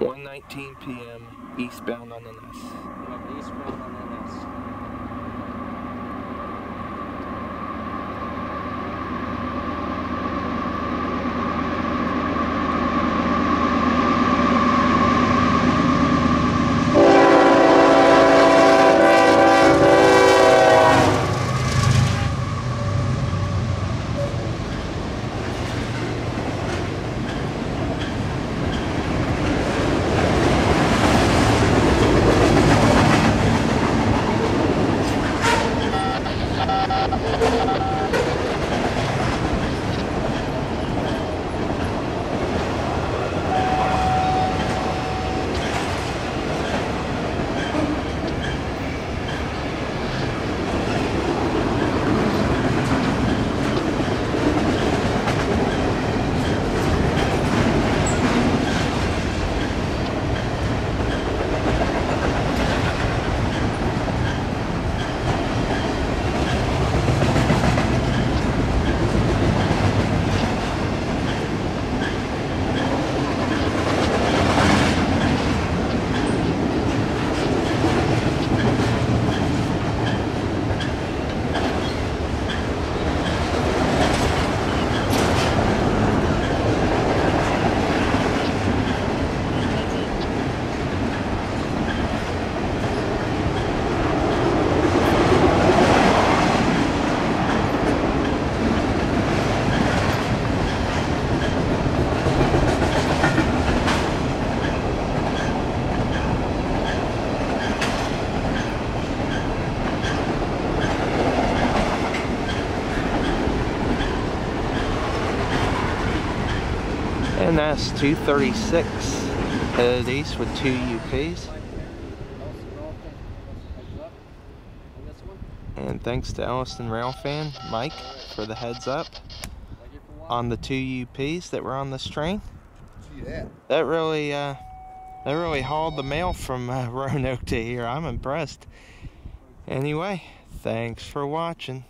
1:19 p.m. eastbound on NS. Yeah, NS 236 headed east with two UPs. And thanks to Elliston Railfan, Mike, for the heads up on the two UPs that were on this train. that. That really, uh, that really hauled the mail from uh, Roanoke to here. I'm impressed. Anyway, thanks for watching.